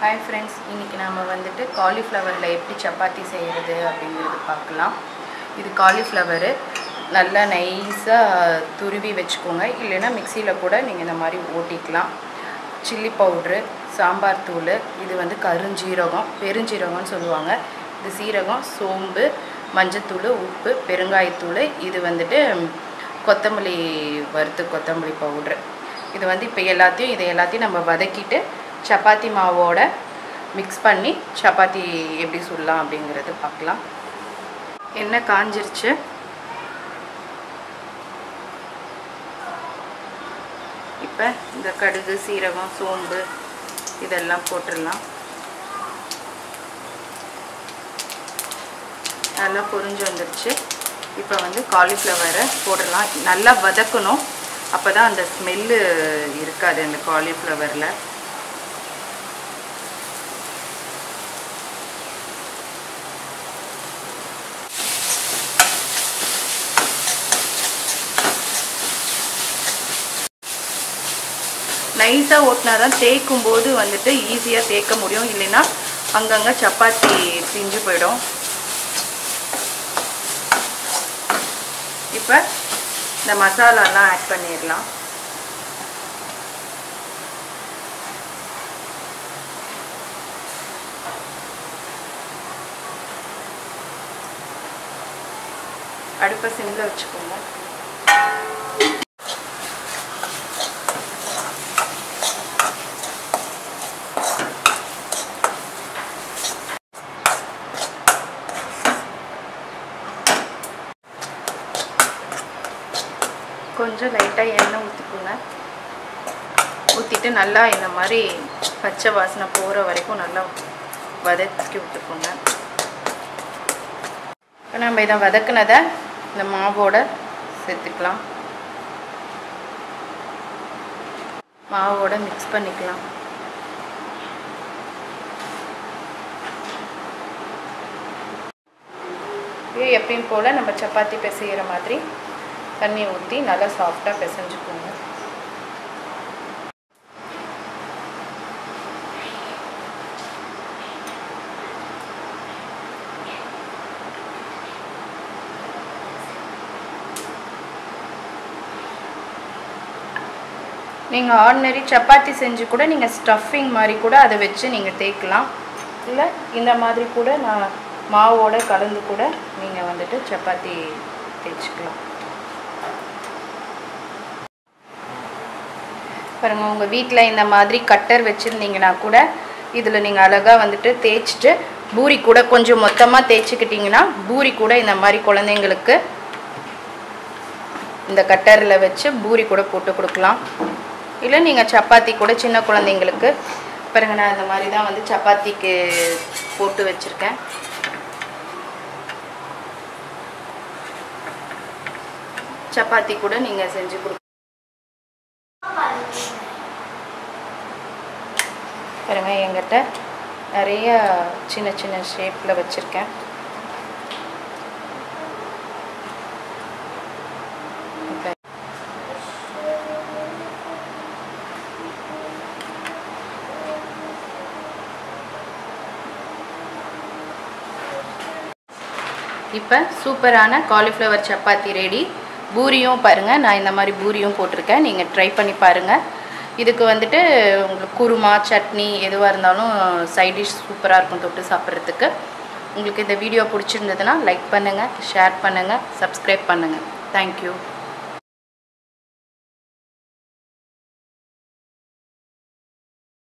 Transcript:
Hi friends இன்றைக்கி நாம் வந்துட்டு காலிஃப்ளவரில் எப்படி சப்பாத்தி செய்கிறது அப்படிங்கிறது பார்க்கலாம். இது காலிஃப்ளவரு நல்லா நைஸாக துருவி வச்சுக்கோங்க. இல்லைன்னா மிக்சியில் கூட நீங்கள் இந்த மாதிரி ஓட்டிக்கலாம். சில்லி பவுட்ரு சாம்பார் தூள் இது வந்து கருஞ்சீரகம் பெருஞ்சீரகம்னு சொல்லுவாங்க. இது சீரகம் சோம்பு மஞ்சத்தூள் உப்பு பெருங்காயத்தூள் இது வந்துட்டு கொத்தமல்லி வறுத்து கொத்தமல்லி பவுட்ரு இது வந்து இப்போ எல்லாத்தையும் இதை எல்லாத்தையும் நம்ம வதக்கிட்டு சப்பாத்தி மாவோட மிக்ஸ் பண்ணி சப்பாத்தி எப்படி சுடலாம் அப்படிங்கிறது பார்க்கலாம். எண்ணெய் காஞ்சிருச்சு. இப்போ இந்த கடுகு சீரகம் சோம்பு இதெல்லாம் போட்டுடலாம். நல்லா பொரிஞ்சு வந்துருச்சு. இப்போ வந்து காலிஃப்ளவரை போடலாம். நல்லா வதக்கணும். அப்போ தான் அந்த ஸ்மெல்லு இருக்காது அந்த காலிஃப்ளவரில் நைஸாக ஓட்டினா தான் தேய்க்கும் போது வந்துட்டு ஈஸியாக தேய்க்க முடியும். இல்லைன்னா அங்கங்கே சப்பாத்தி பிஞ்சு போயிடும். இப்போ இந்த மசாலாலாம் ஆட் பண்ணிடலாம். அடுப்பை சிம்மில் வச்சுக்கோங்க. கொஞ்சம் லைட்டாக எண்ணெய் ஊற்றிக்கோங்க ஊற்றிட்டு நல்லா இந்த மாதிரி பச்சை வாசனை போகிற வரைக்கும் நல்லா வதக்கி விட்டுக்கோங்க. இப்போ நம்ம இதை வதக்குனதை இந்த மாவோட சேர்த்துக்கலாம். மாவோட மிக்ஸ் பண்ணிக்கலாம். எப்பயும் போல் நம்ம சப்பாத்தி பிசைகிற மாதிரி தண்ணி ஊற்றி நல்லா சாஃப்டாக பிசைஞ்சுக்கோங்க. நீங்கள் ஆர்டினரி சப்பாத்தி செஞ்சு கூட நீங்கள் ஸ்டஃபிங் மாதிரி கூட அதை வச்சு நீங்கள் தேய்க்கலாம். இல்லை இந்த மாதிரி கூட நான் மாவோட கலந்து கூட நீங்கள் வந்துட்டு சப்பாத்தி தேய்ச்சிக்கலாம். பாருங்கள் உங்கள் வீட்டில் இந்த மாதிரி கட்டர் வச்சுருந்தீங்கன்னா கூட இதில் நீங்கள் அழகாக வந்துட்டு தேய்ச்சிட்டு பூரி கூட கொஞ்சம் மொத்தமாக தேய்ச்சிக்கிட்டிங்கன்னா பூரி கூட இந்த மாதிரி குழந்தைங்களுக்கு இந்த கட்டரில் வச்சு பூரி கூட போட்டு கொடுக்கலாம். இல்லை நீங்கள் சப்பாத்தி கூட சின்ன குழந்தைங்களுக்கு பாருங்க நான் இந்த மாதிரி தான் வந்து சப்பாத்திக்கு போட்டு வச்சுருக்கேன். சப்பாத்தி கூட நீங்கள் செஞ்சு கொடு பாருங்க எங்கிட்ட நிறைய சின்ன சின்ன ஷேப்பில் வச்சுருக்கேன். இப்போ சூப்பரான காலிஃப்ளவர் சப்பாத்தி ரெடி பூரியும் பாருங்கள் நான் இந்த மாதிரி பூரியும் போட்டிருக்கேன். நீங்கள் ட்ரை பண்ணி பாருங்கள் இதுக்கு வந்துட்டு உங்களுக்கு குருமா சட்னி எதுவாக இருந்தாலும் சைட் டிஷ் சூப்பராக இருக்கும் தொட்டு சாப்பிட்றதுக்கு. உங்களுக்கு இந்த வீடியோ பிடிச்சிருந்ததுன்னா லைக் பண்ணுங்கள் ஷேர் பண்ணுங்கள் சப்ஸ்கிரைப் பண்ணுங்கள் தேங்க்யூ